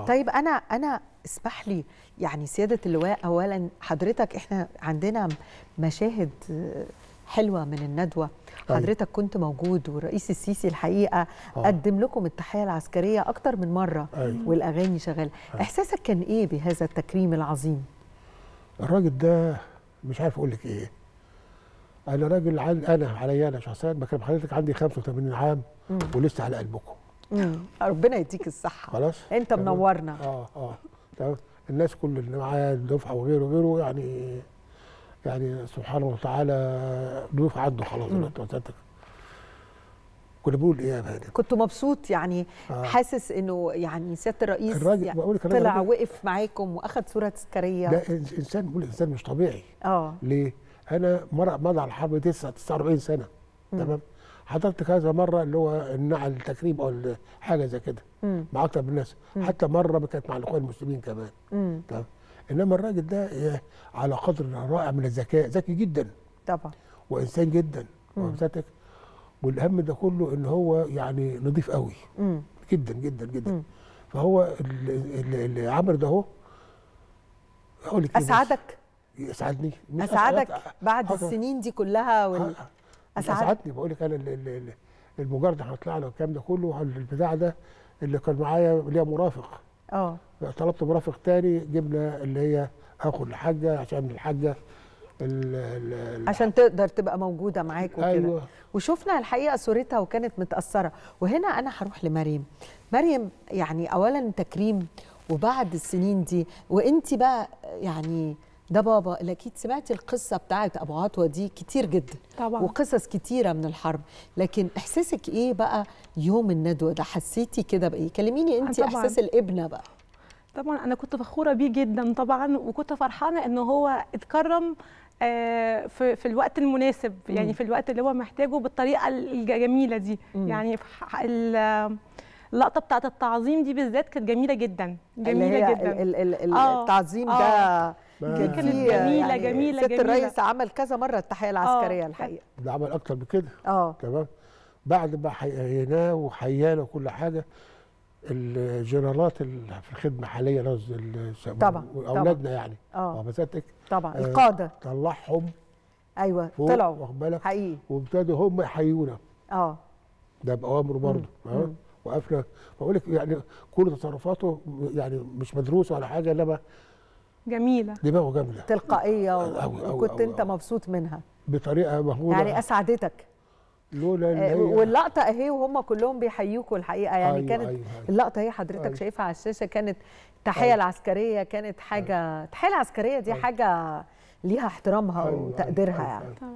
آه. طيب أنا أنا اسمح لي يعني سيادة اللواء اولا حضرتك إحنا عندنا مشاهد آه، حلوة من الندوة أيوة. حضرتك كنت موجود والرئيس السيسي الحقيقة آه. قدم لكم التحية العسكرية أكتر من مرة أيوة. والأغاني شغالة إحساسك كان إيه بهذا التكريم العظيم الراجل ده مش عارف أقول لك إيه أنا راجل عن أنا عليا أنا شخصيا بكلم حضرتك عندي 85 عام. ولسه على قلبكم. ربنا يديك الصحة خلاص أنت؟ منورنا آه آه تمام الناس كل اللي معايا الدفعه وغيره وغيره يعني يعني سبحانه وتعالى ضيوف عنده خلاص. دلوقتي. كنا بنقول إيه يا فندم؟ كنت مبسوط يعني آه. حاسس إنه يعني سيادة الرئيس الراجل- يعني بقول طلع وقف معاكم وأخد صورة ده إنس- إنسان بقول إنسان مش طبيعي آه ليه؟ أنا مر مضى على الحرب 9 49 سنة تمام؟ حضرت كذا مرة اللي هو النعل التكريم أو حاجة زي كده. مع أكتر من الناس حتى مرة كانت مع الإخوان المسلمين كمان. تمام؟ إنما الراجل ده إيه، على قدر رائع من الذكاء ذكي جدا طبعا وإنسان جدا وذاتك والأهم ده كله إن هو يعني نظيف قوي مم. جدا جدا جدا مم. فهو اللي, اللي- عمل ده هو أقول لك بس؟ اسعدك يسعدني مش اسعدك بعد. السنين دي كلها وال... اسعدني بقول لك أنا ال- ال- ال- المجرد هطلع له الكلام ده كله البتاع ده اللي كان معايا ليا مرافق. آه. طلبت مرافق تاني جبنا اللي هي اخو الحاجة عشان الحاجة ال- ال- ال- عشان تقدر تبقى موجودة معاك وكده. أيوة. وشفنا الحقيقة صورتها وكانت متأثرة. وهنا أنا هروح لمريم. مريم يعني اولا تكريم وبعد السنين دي وانت بقى يعني ده بابا اللي أكيد سمعتي القصة بتاعت أبو عطوة دي كتير جدا. طبعا. وقصص كتيرة من الحرب. لكن إحساسك إيه بقى يوم الندوة ده؟ حسيتي كده بإيه؟ كلميني انت طبعاً. إحساس الإبنة بقى. طبعا أنا كنت فخورة بيه جدا طبعا وكنت فرحانة ان هو اتكرم آه، في في الوقت المناسب يعني في الوقت اللي هو محتاجه بالطريقة الجميلة دي. يعني اللقطة بتاعه التعظيم دي بالذات كانت جميلة جدا. اللي جميلة هي جدا. آه، التعظيم آه. ده كان كانت فيه جميلة، يعني جميلة، ست جميلة. الرئيس عمل كذا مرة التحيه العسكرية الحقيقة. ده عمل أكتر بكده آه. تمام. بعد ما حييناه وحيانا وكل حاجة الجنرالات اللي في الخدمة حاليا طبعا، أولادنا يعني. آه. ومساتك طبعا آه، القادة. طلعهم أيوه فوق طلعوا. واخد بالك؟ حقيقي. وابتدوا هم يحيونا. آه. ده بأوامره برضه. مم. وقفنا. بقول لك يعني كل تصرفاته يعني مش مدروسة ولا حاجة إنما جميلة دماغه جامده تلقائية و- أوي، أوي، وكنت أوي، أنت أوي. مبسوط منها بطريقة مهوله يعني أسعدتك لولا آه، واللقطة أهي وهم كلهم بيحيوكوا الحقيقة يعني أيوة، كانت أيوة، أيوة. اللقطة اهي حضرتك أيوة. شايفها على الشاشة كانت التحيه أيوة. العسكرية كانت حاجة التحيه العسكرية دي حاجة ليها احترامها أيوة، وتقديرها أيوة، يعني أيوة.